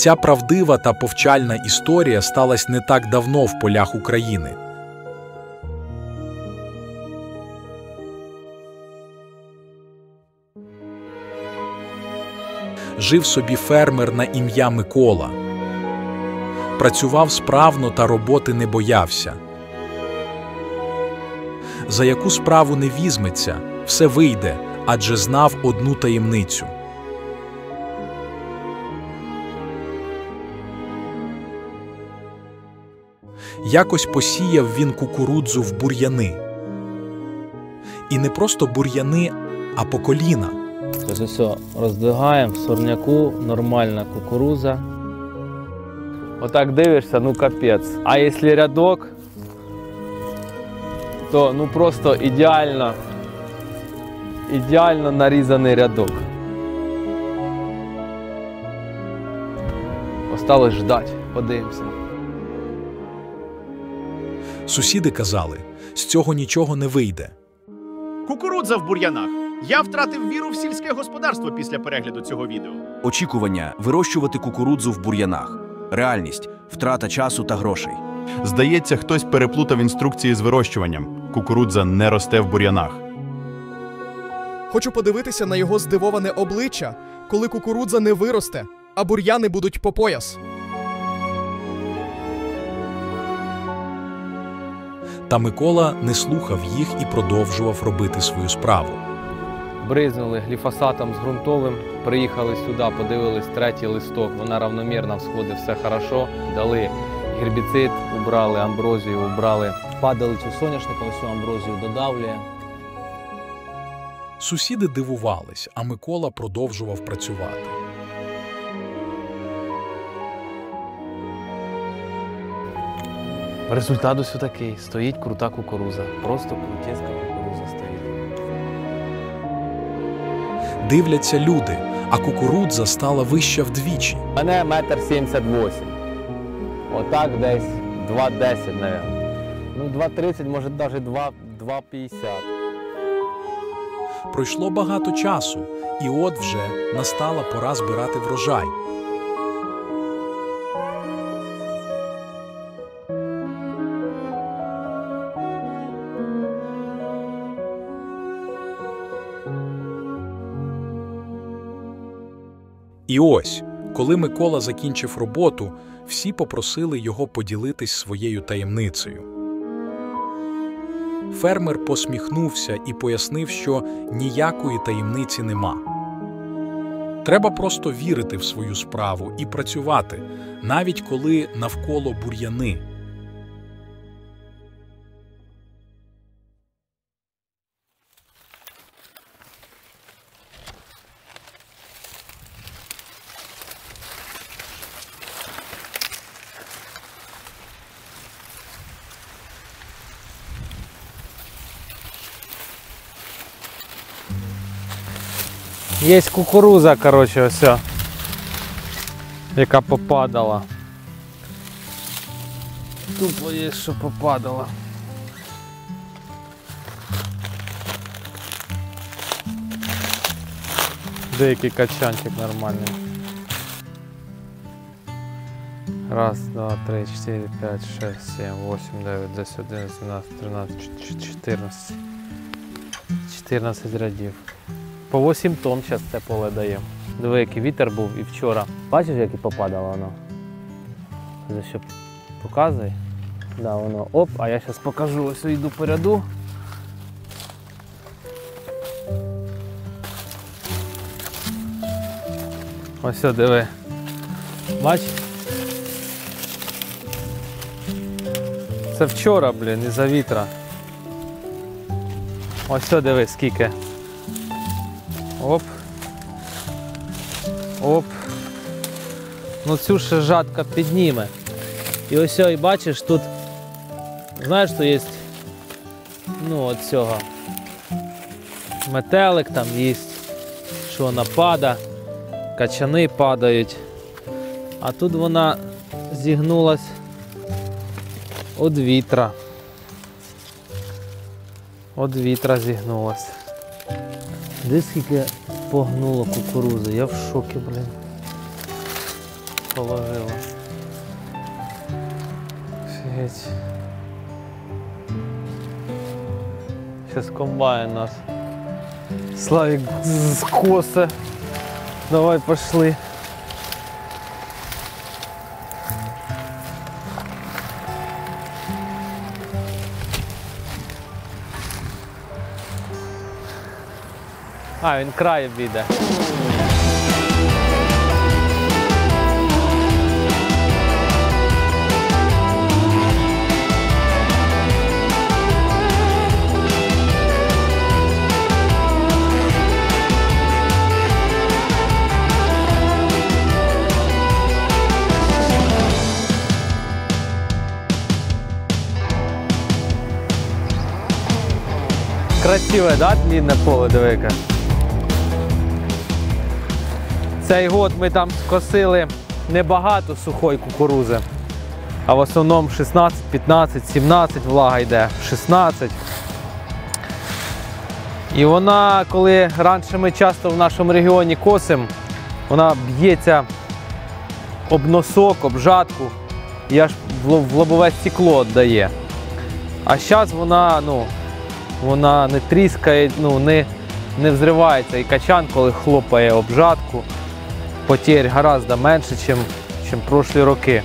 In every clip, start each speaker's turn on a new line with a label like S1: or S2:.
S1: Ця правдива та повчальна історія сталася не так давно в полях України. Жив собі фермер на ім'я Микола. Працював справно та роботи не боявся. За яку справу не візьметься, все вийде, адже знав одну таємницю. Якось посіяв він кукурудзу в бур'яни. І не просто бур'яни, а по коліна.
S2: Все, роздвигаємо в сорняку, нормальна кукуруза. Отак дивишся, ну капець. А якщо рядок, то ну просто ідеально, ідеально нарізаний рядок. Осталось ждать, подивимося.
S1: Сусіди казали, з цього нічого не вийде.
S3: Кукурудза в бур'янах. Я втратив віру в сільське господарство після перегляду цього відео.
S4: Очікування вирощувати кукурудзу в бур'янах. Реальність втрата часу та грошей.
S3: Здається, хтось переплутав інструкції з вирощуванням. Кукурудза не росте в бур'янах.
S5: Хочу подивитися на його здивоване обличчя, коли кукурудза не виросте, а бур'яни будуть по пояс.
S1: Та Микола не слухав їх і продовжував робити свою справу.
S2: Бризнули гліфосатом з ґрунтовим, приїхали сюди, подивились третій листок, вона равномірно всходить, все хорошо. Дали гербіцид, убрали амброзію, убрали падалицю соняшника, цю амброзію додавлює.
S1: Сусіди дивувались, а Микола продовжував працювати.
S2: Результат ось такий. Стоїть крута кукуруза. Просто крутецька кукуруза
S1: Дивляться люди, а кукурудза стала вища вдвічі.
S2: У мене метр сімдесят восемь. Отак десь 2,10, мабуть. Ну, 2,30, може навіть 2,50.
S1: Пройшло багато часу, і от вже настала пора збирати врожай. І ось, коли Микола закінчив роботу, всі попросили його поділитись своєю таємницею. Фермер посміхнувся і пояснив, що ніякої таємниці нема. Треба просто вірити в свою справу і працювати, навіть коли навколо бур'яни.
S2: Є кукуруза, коротше, ось. Яка попадала. Тупо є, що попадала. Деякий качанчик нормальний. Раз, два, три, чотири, п'ять, шесть, сім, восемь, дев'ять, десять, одинадцять, дванадцять, тринадцять, чотирнадцять. 14 рядів. По 8 тонн зараз це поле дає. Диви, який вітер був і вчора. Бачиш, як і попадало воно? За що показує? Да, воно оп, а я зараз покажу, ось йду по ряду. Ось диви. Бач? Це вчора, блін, із-за вітра. Ось диви, скільки. Оп. Оп. Ну цю ще жатка підніме. І ось і бачиш, тут, знаєш, що є ну, от цього. Метелик там є, що вона пада, качани падають. А тут вона зігнулась від вітра. Від вітра зігнулась. Де скільки погнуло кукурузи, я в шокі, блін. Положила. Офігеть. Сейчас комбайн нас. Славик з коса. Давай пошли. А, він край обійде. Красиве, да, длинне поле, диви-ка. Цей год ми там скосили небагато сухої кукурузи, а в основному 16, 15, 17 влага йде, 16. І вона, коли раніше ми часто в нашому регіоні косимо, вона б'ється об носок, об жатку і аж в лобове стекло віддає. А зараз вона, ну, вона не тріскає, ну, не, не взривається. І качан, коли хлопає об жатку, потерь гораздо менше, ніж чим прошлі роки.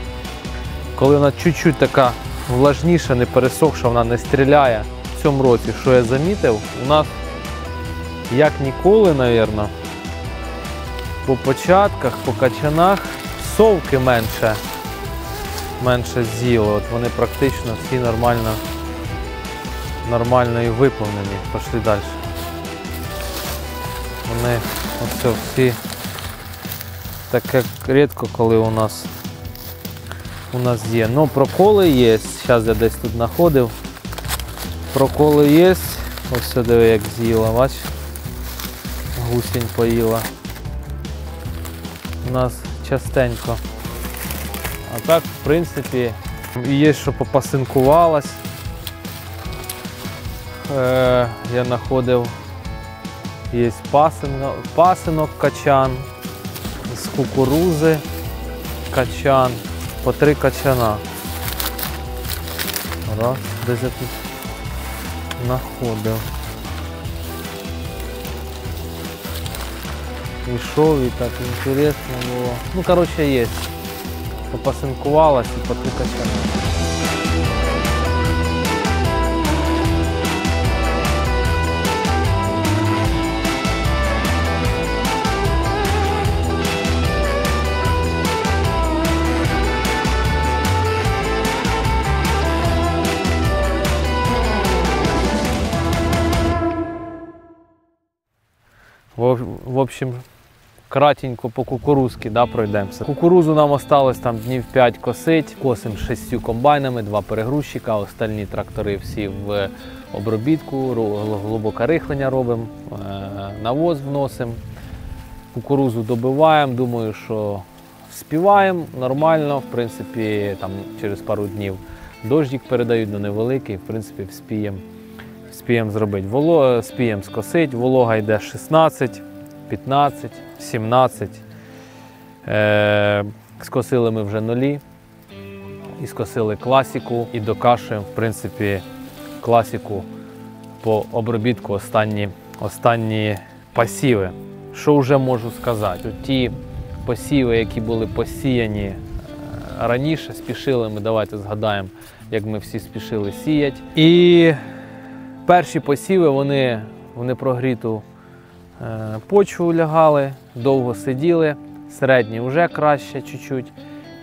S2: Коли вона чуть-чуть така влажніша, не пересохша, вона не стріляє. В цьому році, що я замітив, у нас як ніколи, мабуть, по початках, по качанах совки менше, менше з'їли. От вони практично всі нормально, нормально і виповнені. Пішли далі. Вони оце всі таке рідко, коли у нас у нас є. Ну, проколи є. Зараз я десь тут знаходив. Проколи є. Ось сюди як з'їла, бач. Гусінь поїла. У нас частенько. А так, в принципі, є, що попасинкувалась. Е, я знаходив є пасинок, пасинок качан, кукурузи качан, по три качана. Раз, десь я тут знаходив. Ішов і так інтересно було. Ну, коротше, є. Попасинкувалась і по три качана. В, общем, кратенько по кукурузки да, пройдемося. Кукурузу нам осталось там днів 5 косить. Косим шістю комбайнами, два перегрузчика, остальні трактори всі в обробітку, глибоке рихлення робимо, е, навоз вносимо. Кукурузу добиваємо, думаю, що співаємо нормально. В принципі, там через пару днів дощик передають, але невеликий, в принципі, вспіємо спіємо зробити. Воло, спіємо скосити, волога йде 16, 15, 17. Е, скосили ми вже нулі. І скосили класіку і докашуємо, в принципі, класіку по обробітку останні, останні посіви. Що вже можу сказати? Ті посіви, які були посіяні е, раніше, спішили ми, давайте згадаємо, як ми всі спішили сіяти. І Перші посіви вони, вони прогріту е, почву лягали, довго сиділи, середні вже краще чуть-чуть,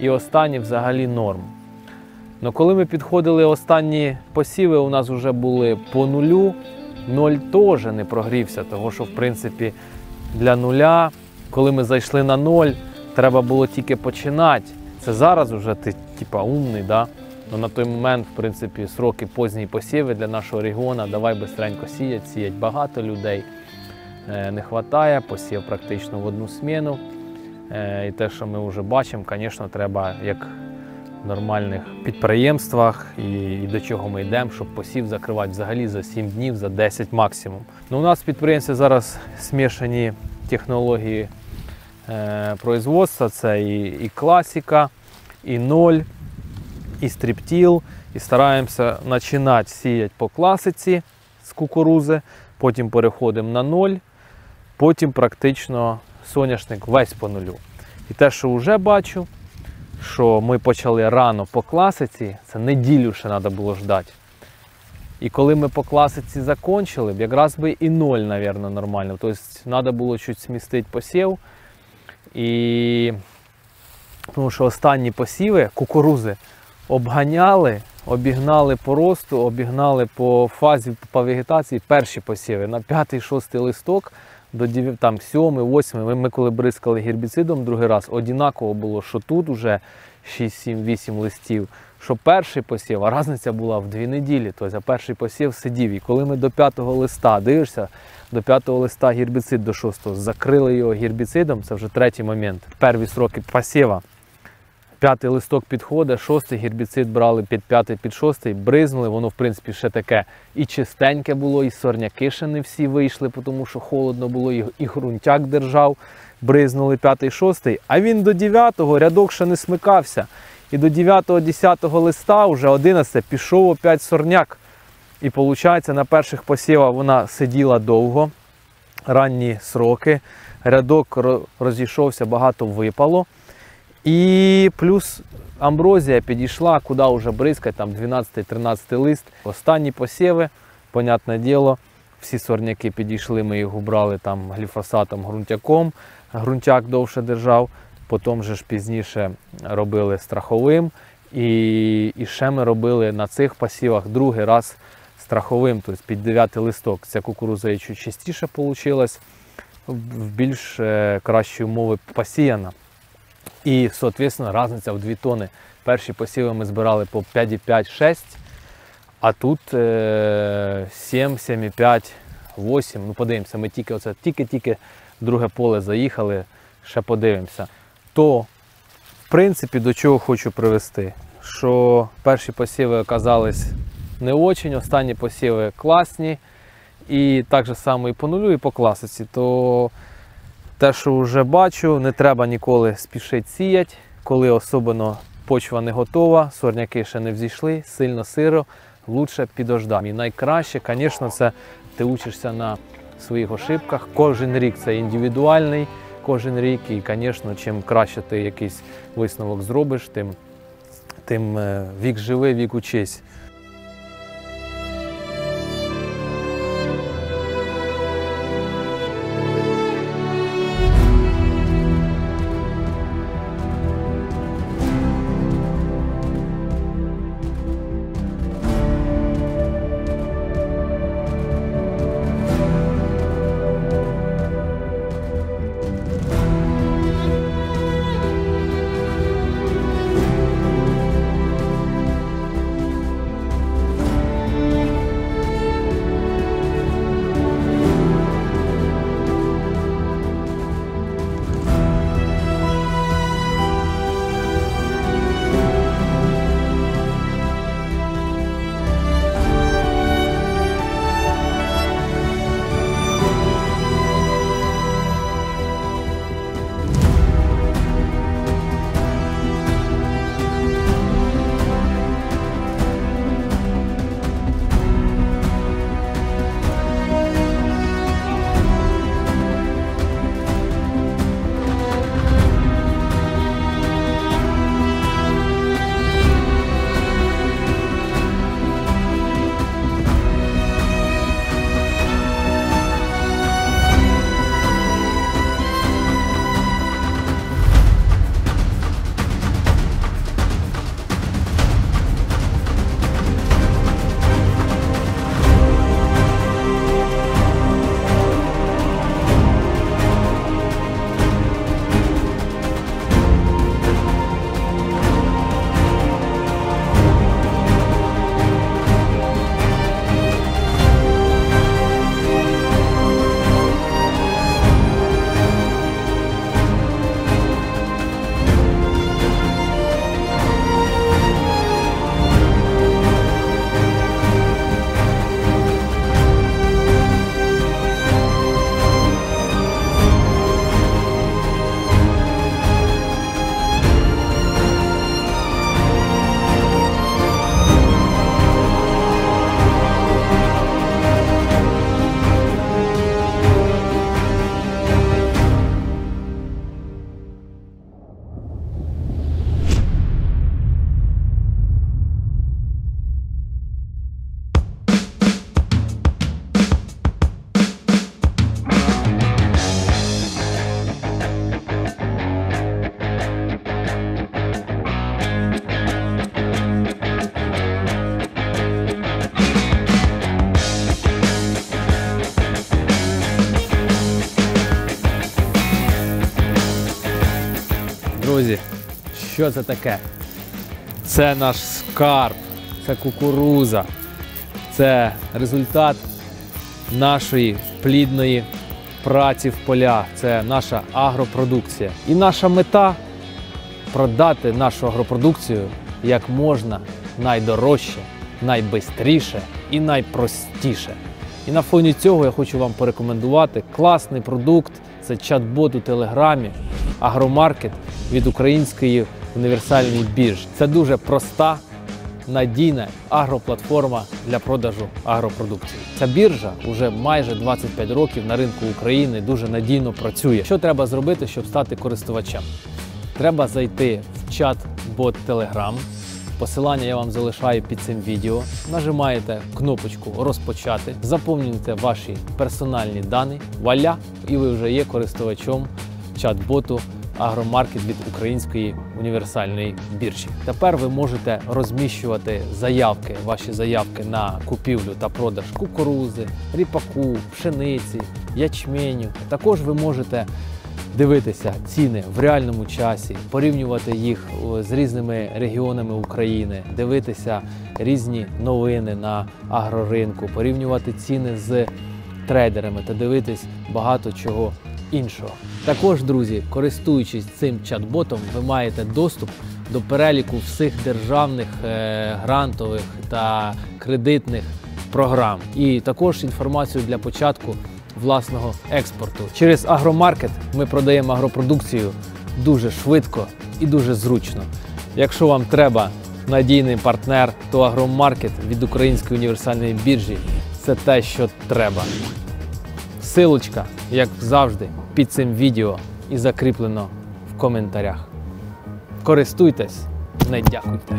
S2: і останні взагалі норм. Но коли ми підходили останні посіви, у нас вже були по нулю. Ноль теж не прогрівся, тому що, в принципі, для нуля, коли ми зайшли на ноль, треба було тільки починати. Це зараз вже ти, типа, умний, да? Ну, на той момент, в принципі, сроки поздні посіви для нашого регіону. Давай бистренько сіять, сіять багато людей. Е, Не вистачає, посів практично в одну сміну. Е, І те, що ми вже бачимо, звісно, треба як в нормальних підприємствах і, до чого ми йдемо, щоб посів закривати взагалі за 7 днів, за 10 максимум. Ну, у нас в підприємстві зараз смішані технології е, производства. Це і, і класика, і ноль, і strip-till. І стараємося починати сіяти по класиці з кукурузи, потім переходимо на ноль, потім практично соняшник весь по нулю. І те, що вже бачу, що ми почали рано по класиці, це неділю ще треба було ждати. І коли ми по класиці закончили, якраз би і ноль, мабуть, нормально. Тобто треба було чуть смістити посів. І тому що останні посіви кукурузи обганяли, обігнали по росту, обігнали по фазі по вегетації перші посіви. На 5-6 листок до 9, там 7, 8, ми, коли бризкали гербіцидом другий раз, однаково було, що тут вже 6, 7, 8 листів, що перший посів, а різниця була в дві неділі. Тобто перший посів сидів. І коли ми до 5 листа дивишся, до 5 листа гербіцид до 6, закрили його гербіцидом, це вже третій момент. Перві сроки посіва. П'ятий листок підходить, шостий гербіцид брали під п'ятий, під шостий, бризнули. Воно, в принципі, ще таке і чистеньке було, і сорняки ще не всі вийшли, тому що холодно було, і, грунтяк держав, бризнули п'ятий, шостий. А він до дев'ятого рядок ще не смикався. І до 9-10 листа, вже 11 пішов опять сорняк. І виходить, на перших посівах вона сиділа довго, ранні сроки. Рядок розійшовся, багато випало. І плюс амброзія підійшла, куди вже бризкать, там 12-13 лист. Останні посіви, понятне діло, всі сорняки підійшли, ми їх убрали там гліфосатом, ґрунтяком. Ґрунтяк довше держав. Потім же ж пізніше робили страховим. І, і ще ми робили на цих посівах другий раз страховим, тобто під 9 листок. Ця кукуруза чуть частіше вийшла, в більш е, кращі умови посіяна. І, соответственно, різниця в 2 тони. Перші посіви ми збирали по 5,5-6, а тут е, 7, 7,5, 8. Ну, подивимося, ми тільки оце тільки-тільки друге поле заїхали, ще подивимося. То, в принципі, до чого хочу привести, що перші посіви оказались не очень, останні посіви класні. І так же само і по нулю, і по класиці. То те, що вже бачу, не треба ніколи спішити сіяти, коли особливо почва не готова, сорняки ще не взійшли, сильно сиро, лучше підождати. І найкраще, звісно, це ти учишся на своїх ошибках. Кожен рік це індивідуальний, кожен рік, і, звісно, чим краще ти якийсь висновок зробиш, тим, тим е, вік живи, вік учись. Що це таке? Це наш скарб, це кукуруза, це результат нашої плідної праці в полях, це наша агропродукція. І наша мета продати нашу агропродукцію як можна найдорожче, найбистріше і найпростіше. І на фоні цього я хочу вам порекомендувати класний продукт. Це чат-бот у Телеграмі, агромаркет від української універсальної біржі. Це дуже проста, надійна агроплатформа для продажу агропродукції. Ця біржа вже майже 25 років на ринку України дуже надійно працює. Що треба зробити, щоб стати користувачем? Треба зайти в чат-бот Telegram. Посилання я вам залишаю під цим відео. Нажимаєте кнопочку Розпочати, заповнюєте ваші персональні дані, валя, і ви вже є користувачом чат-боту Агромаркет від Української універсальної біржі. Тепер ви можете розміщувати заявки, ваші заявки на купівлю та продаж кукурузи, ріпаку, пшениці, ячменю. Також ви можете дивитися ціни в реальному часі, порівнювати їх з різними регіонами України, дивитися різні новини на агроринку, порівнювати ціни з трейдерами та дивитись багато чого іншого. Також, друзі, користуючись цим чат-ботом, ви маєте доступ до переліку всіх державних е, грантових та кредитних програм, і також інформацію для початку власного експорту. Через агромаркет ми продаємо агропродукцію дуже швидко і дуже зручно. Якщо вам треба надійний партнер, то агромаркет від Української універсальної біржі це те, що треба. Силочка, як завжди, під цим відео і закріплено в коментарях. Користуйтесь, не дякуйте.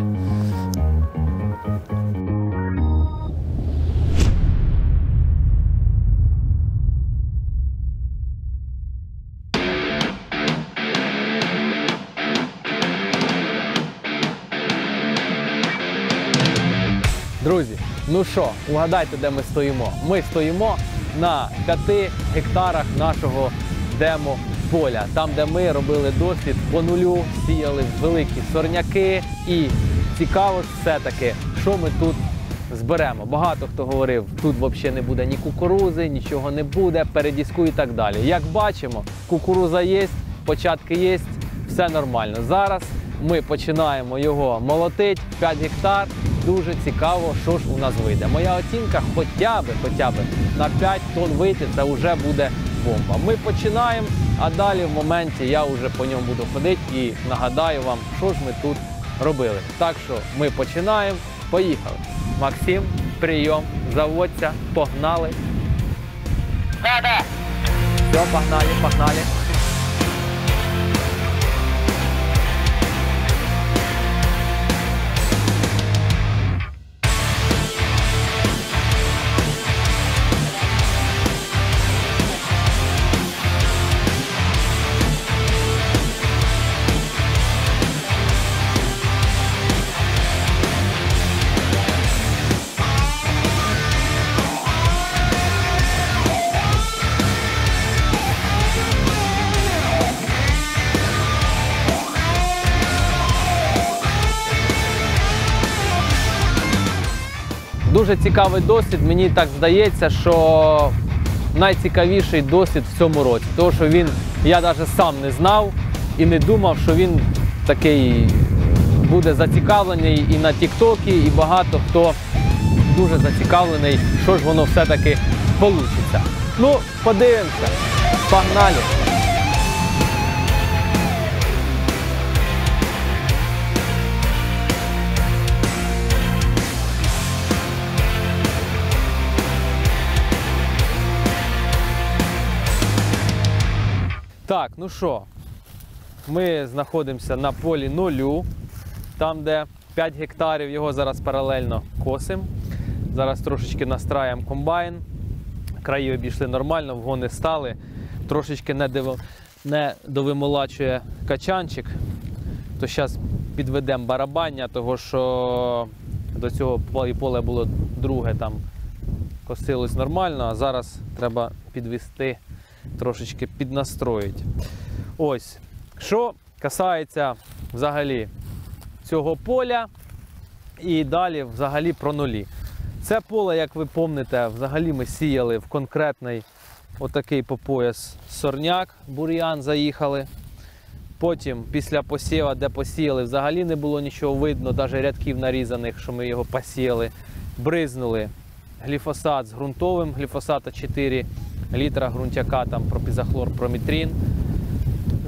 S2: Друзі, ну що, угадайте, де ми стоїмо? Ми стоїмо на 5 гектарах нашого демо-поля, там, де ми робили дослід по нулю, сіяли великі сорняки. І цікаво все-таки, що ми тут зберемо. Багато хто говорив, тут взагалі не буде ні кукурузи, нічого не буде, передіску і так далі. Як бачимо, кукуруза є, початки є, все нормально. Зараз ми починаємо його молотити 5 гектар. Дуже цікаво, що ж у нас вийде. Моя оцінка хоча б, хоча б на 5 тонн вийти, це вже буде бомба. Ми починаємо, а далі в моменті я вже по ньому буду ходити і нагадаю вам, що ж ми тут робили. Так що ми починаємо. Поїхали. Максим, прийом, заводься, погнали. Все, погнали, погнали. Дуже цікавий досвід. Мені так здається, що найцікавіший досвід в цьому році. Тому що він, я навіть сам не знав і не думав, що він такий буде зацікавлений і на Тіктокі, і багато хто дуже зацікавлений, що ж воно все-таки вийде. Ну, подивимося. Погнали! Так, ну що, ми знаходимося на полі нулю, там, де 5 гектарів, його зараз паралельно косимо. Зараз трошечки настраємо комбайн. Краї обійшли нормально, вгони стали. Трошечки не, диво- не довимолачує качанчик. То зараз підведемо барабання, того що до цього поле було друге, там косилось нормально, а зараз треба підвести трошечки піднастроїть. Ось. Що касається взагалі цього поля і далі взагалі про нулі. Це поле, як ви пам'ятаєте, взагалі ми сіяли в конкретний отакий по пояс сорняк, бур'ян заїхали. Потім, після посіва, де посіяли, взагалі не було нічого видно, навіть рядків нарізаних, що ми його посіяли. Бризнули гліфосат з ґрунтовим, гліфосата 4 літра ґрунтяка, там пропізахлор, промітрін.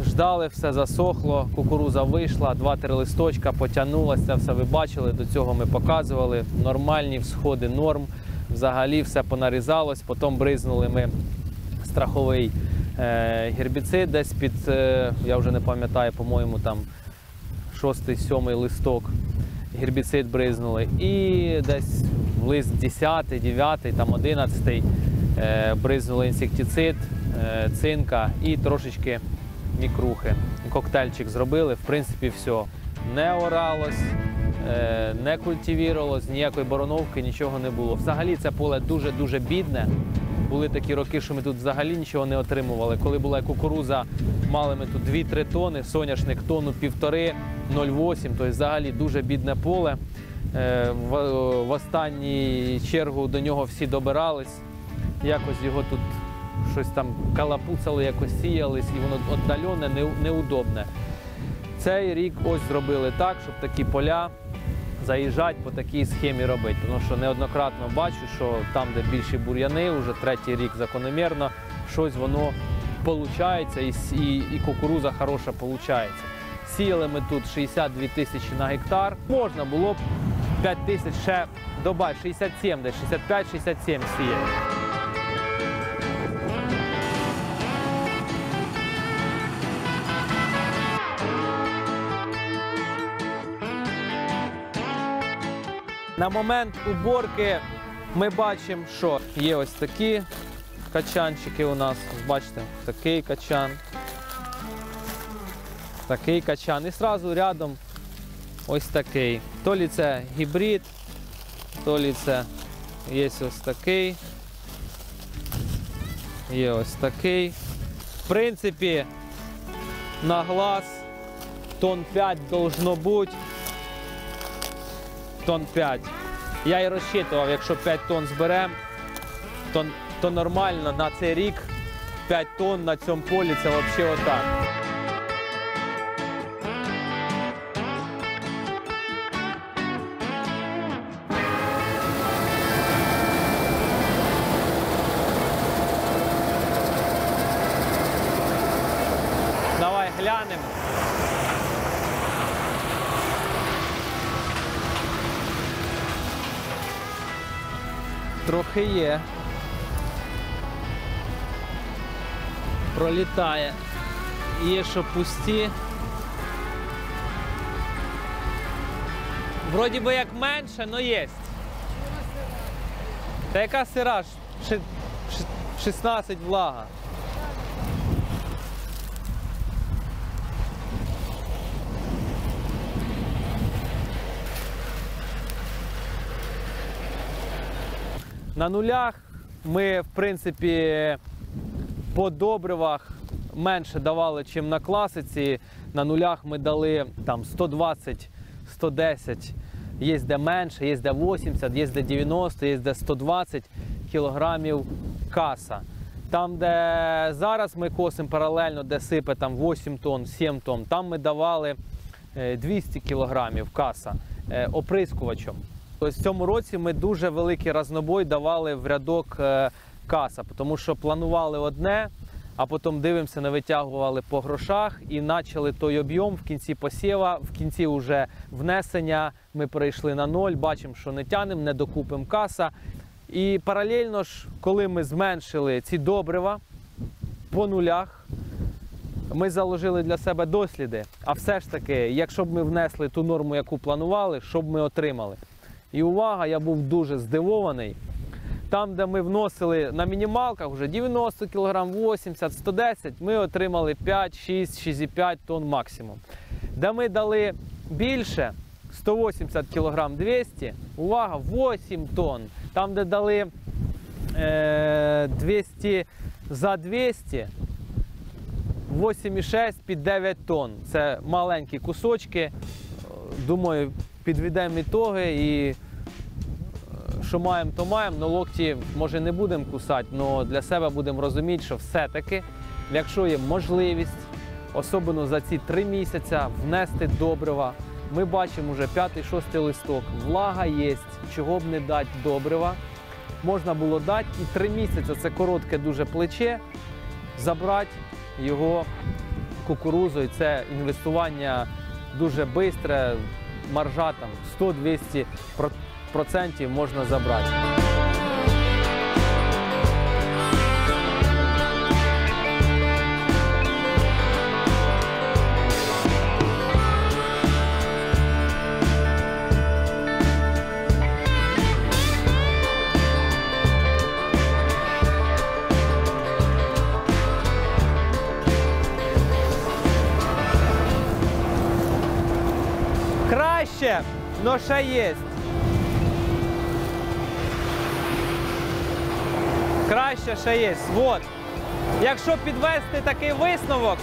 S2: Ждали, все засохло, кукуруза вийшла, 2-3 листочка, потягнулася, все ви бачили, до цього ми показували. Нормальні всходи норм, взагалі все понарізалось, потім бризнули ми страховий е, гербіцид десь під, е, я вже не пам'ятаю, по-моєму, там 6-7 листок гербіцид бризнули. І десь в лист 10, 9, там 11 е, бризнули інсектицид, е, цинка і трошечки мікрухи. Коктейльчик зробили, в принципі, все. Не оралось, е, не культивірувалось, ніякої бороновки, нічого не було. Взагалі це поле дуже-дуже бідне. Були такі роки, що ми тут взагалі нічого не отримували. Коли була кукуруза, мали ми тут 2-3 тони, соняшник тонну півтори, 0,8, тобто взагалі дуже бідне поле. Е, В, останню чергу до нього всі добирались. Якось його тут щось там калапуцали, якось сіялись, і воно віддалене, неудобне. Цей рік ось зробили так, щоб такі поля заїжджати по такій схемі робити. Тому що неоднократно бачу, що там, де більші бур'яни, вже третій рік закономірно, щось воно виходить, і, і, і кукуруза хороша виходить. Сіяли ми тут 62 тисячі на гектар. Можна було б 5 тисяч ще додати, 67, десь 65-67 сіяли. На момент уборки ми бачимо, що є ось такі качанчики у нас. Бачите, такий качан, такий качан. І одразу рядом ось такий. То лі це гібрид, то лі це є ось такий. Є ось такий. В принципі, на глаз тон 5 должно бути. Тон 5. Я і розчитував, якщо 5 тонн зберемо, то, то нормально на цей рік 5 тонн на цьому полі це взагалі отак. Трохи є. Пролітає. Є що пусті. Вроді би як менше, але є. Та яка сира? Ш- ши- ши- 16 влага. На нулях ми, в принципі, по добривах менше давали, ніж на класиці. На нулях ми дали там 120, 110, є де менше, є де 80, є де 90, є де 120 кілограмів каса. Там, де зараз ми косимо паралельно, де сипе там 8 тонн, 7 тонн, там ми давали е, 200 кілограмів каса е, оприскувачем. Тобто в цьому році ми дуже великий разнобой давали в рядок е, каса, тому що планували одне, а потім дивимося, не витягували по грошах і почали той об'єм в кінці посіва, в кінці вже внесення. Ми перейшли на ноль, бачимо, що не тянемо, не докупимо каса. І паралельно ж, коли ми зменшили ці добрива по нулях, ми заложили для себе досліди. А все ж таки, якщо б ми внесли ту норму, яку планували, що б ми отримали? І увага, я був дуже здивований. Там, де ми вносили на мінімалках вже 90 кг, 80, 110, ми отримали 5, 6, 6,5 тонн максимум. Де ми дали більше 180 кг 200, увага, 8 тонн. Там, де дали е, 200 за 200, 8,6 під 9 тонн. Це маленькі кусочки. Думаю, підведемо ітоги і що маємо, то маємо. На локті може не будемо кусати, але для себе будемо розуміти, що все-таки, якщо є можливість, особливо за ці три місяці, внести добрива. Ми бачимо вже п'ятий-шостий листок. Влага є, чого б не дати добрива. Можна було дати і три місяці це коротке дуже плече, забрати його кукурузу. І це інвестування дуже швидке, маржа там 100-200 про- процентів можна забрати. Краще, но ще є. Краще ще є. Вот. Якщо підвести такий висновок,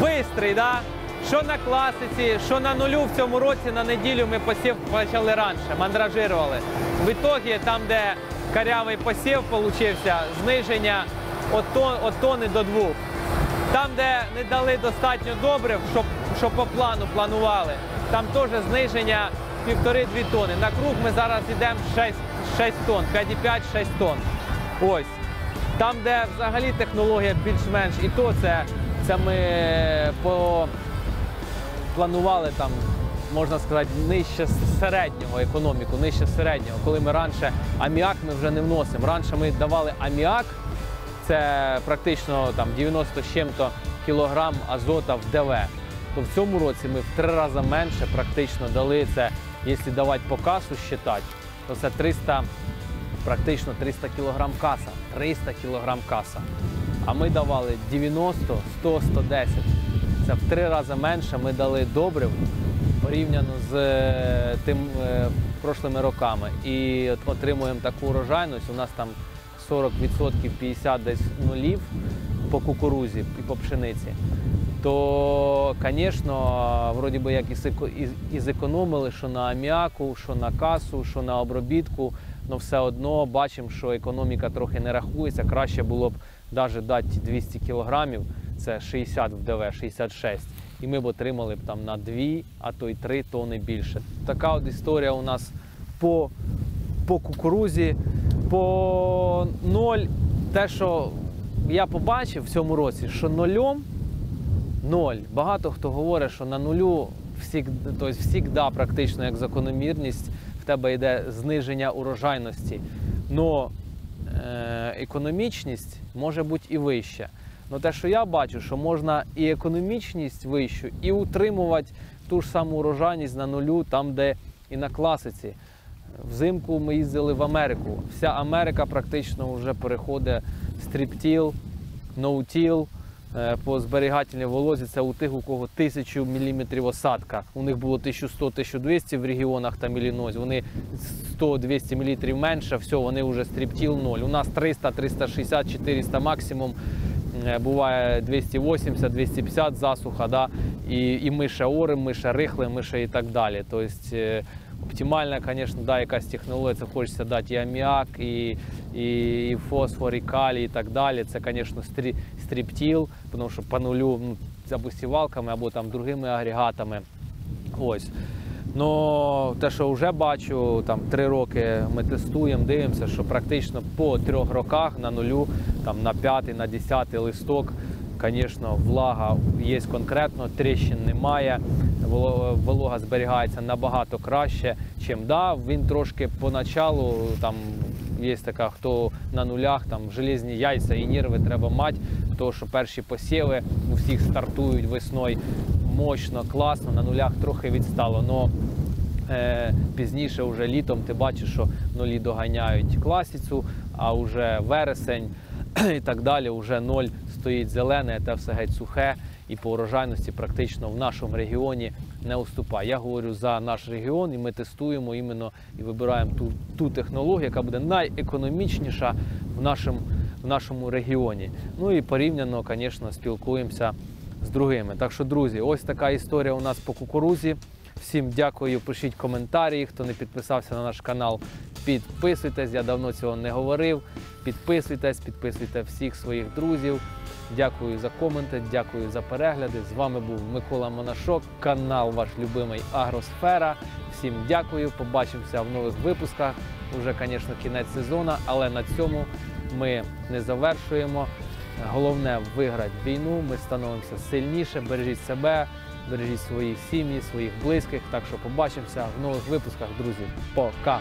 S2: бистрий, да? що на класиці, що на нулю в цьому році на неділю ми посів почали раніше, мандражирували. В ітогі, там, де карявий посів получився, зниження від тони до двох. Там, де не дали достатньо добрив, щоб, щоб по плану планували, там теж зниження 1,5-2 тони. На круг ми зараз йдемо 6, 6 тонн, 5,5-6 тонн. Ось. Там, де взагалі технологія більш-менш, і то це, це ми по планували там, можна сказати, нижче середнього економіку, нижче середнього. Коли ми раніше аміак ми вже не вносимо. Раніше ми давали аміак, це практично там 90 з чим-то кілограм азота в ДВ. То в цьому році ми в три рази менше практично дали це, якщо давати по касу считати, то це 300, практично 300 кілограм каса. 300 кілограм каса. А ми давали 90, 100, 110. Це в три рази менше ми дали добрив порівняно з е, тим е, прошлими роками. І от отримуємо таку урожайність. У нас там 40%, 50 десь нулів по кукурузі і по пшениці. То, звісно, вроді би як і зеко- і- і зекономили, що на аміаку, що на касу, що на обробітку, але все одно бачимо, що економіка трохи не рахується. Краще було б навіть дати 200 кілограмів, це 60 в ДВ, 66. І ми б отримали б там на 2, а то й 3 тони більше. Така от історія у нас по, по кукурузі, по ноль. Те, що я побачив в цьому році, що нольом ноль. Багато хто говорить, що на нулю тобто всігда практично як закономірність в тебе йде зниження урожайності. Но е, економічність може бути і вища. Ну те, що я бачу, що можна і економічність вищу, і утримувати ту ж саму урожайність на нулю, там, де і на класиці. Взимку ми їздили в Америку. Вся Америка практично вже переходить strip-till, no-till. Е, По зберігательній волозі це у тих, у кого 1000 мм осадка. У них було 1100-1200 в регіонах там Іллінойс. Вони 100-200 мл менше, все, вони вже strip-till 0. У нас 300, 360, 400 максимум. Е, Буває 280-250 засуха, да? і, і ми ще орим, ми ще рихлим, ми ще і так далі. Тобто е, оптимальна, звісно, да, якась технологія, це хочеться дати і аміак, і, і, і фосфор, і калій, і так далі. Це, звісно, stri, strip-till, тому що по нулю ну, або сівалками, або там другими агрегатами. Ось. Ну, те, що вже бачу, там три роки ми тестуємо, дивимося, що практично по трьох роках на нулю, там на п'ятий, на десятий листок, звісно, влага є конкретно, тріщин немає. Воло- Волога зберігається набагато краще, чим да. Він трошки поначалу там є така, хто на нулях, там железні яйця і нерви треба мати, тому що перші посіви у всіх стартують весною мощно, класно, на нулях трохи відстало. Но е, пізніше, вже літом, ти бачиш, що нулі доганяють класицю, а вже вересень і так далі, вже ноль стоїть зелене, те все геть сухе, і по урожайності практично в нашому регіоні не уступає. Я говорю за наш регіон, і ми тестуємо іменно і вибираємо ту, ту технологію, яка буде найекономічніша в нашому в нашому регіоні. Ну і порівняно, звісно, спілкуємося з другими. Так що, друзі, ось така історія у нас по кукурузі. Всім дякую, пишіть коментарі. Хто не підписався на наш канал, підписуйтесь. Я давно цього не говорив. Підписуйтесь, підписуйте всіх своїх друзів. Дякую за коменти, дякую за перегляди. З вами був Микола Монашок, канал ваш любимий Агросфера. Всім дякую. Побачимося в нових випусках. Уже, звісно, кінець сезону, але на цьому ми не завершуємо. Головне виграти війну. Ми становимося сильніше. Бережіть себе, бережіть свої сім'ї, своїх близьких. Так що побачимося в нових випусках, друзі. Пока!